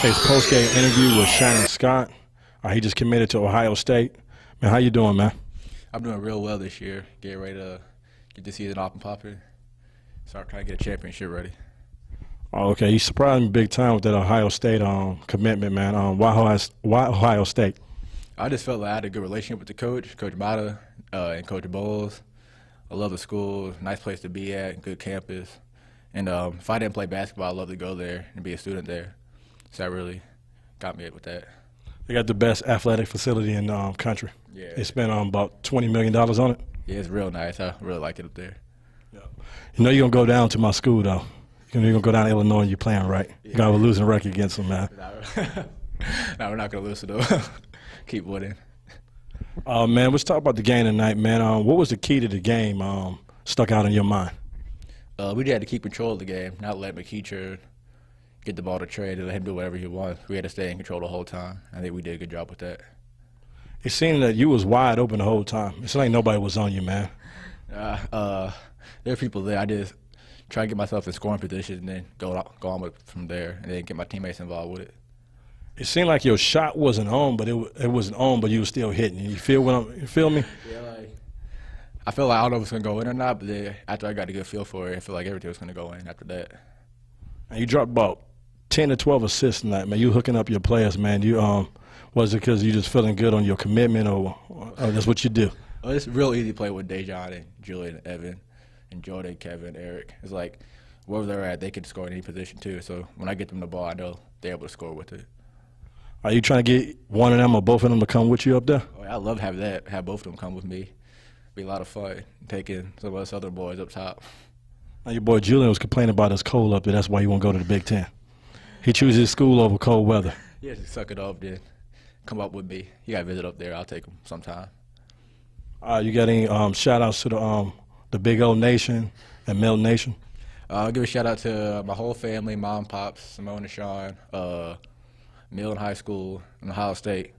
his post-game interview with Shannon Scott. Uh, he just committed to Ohio State. Man, how you doing, man? I'm doing real well this year. Getting ready to get the season off and popping. Start trying to get a championship ready. Oh, okay. You surprised me big time with that Ohio State um, commitment, man. Um, why, Ohio, why Ohio State? I just felt like I had a good relationship with the coach, Coach Matta, uh, and Coach Boals. I love the school, nice place to be at, good campus. And um, if I didn't play basketball, I'd love to go there and be a student there. So that really got me with that. They got the best athletic facility in the um, country. Yeah. They spent um, about $20 million on it. Yeah, it's real nice. I really like it up there. Yeah. You know you're going to go down to my school, though. You're going to go down to Illinois and you're playing right. Yeah. You're going to losing record against them, man. no, we're not going to lose, it though. Keep winning. Uh, man, let's talk about the game tonight, man. Um, what was the key to the game um, stuck out in your mind? Uh, we just had to keep control of the game, not let McEachern get the ball to Trae and let him do whatever he wants. We had to stay in control the whole time. I think we did a good job with that. It seemed that you was wide open the whole time. It's like nobody was on you, man. Uh, uh, there are people there. I just try to get myself in scoring position and then go go on with, from there, and then get my teammates involved with it. It seemed like your shot wasn't on, but it it wasn't on, but you were still hitting. You feel what I'm? You feel me? Yeah, like I feel like I don't know if it's gonna go in or not, but then after I got a good feel for it, I feel like everything was gonna go in after that. And you dropped about ten to twelve assists tonight, man. You hooking up your players, man. You um, was it because you just feeling good on your commitment, or, or that's what you do? Well, it's real easy to play with Dai-Jon and Julian and Evan and Jordan, Kevin, Eric. It's like wherever they're at, they can score in any position too. So when I get them the ball, I know they're able to score with it. Are you trying to get one of them or both of them to come with you up there? Oh, I love having that. Have both of them come with me. Be a lot of fun taking some of us other boys up top. Now your boy Julian was complaining about us cold up there. That's why he won't go to the Big Ten. He chooses school over cold weather. Yeah, just suck it off then. Come up with me. You got to visit up there. I'll take him sometime. Uh, you got any um, shout outs to the um, the Big O Nation and Mill Nation? Uh, I'll give a shout out to my whole family, mom, pops, Simone and Sean, uh, Milton High School, and Ohio State.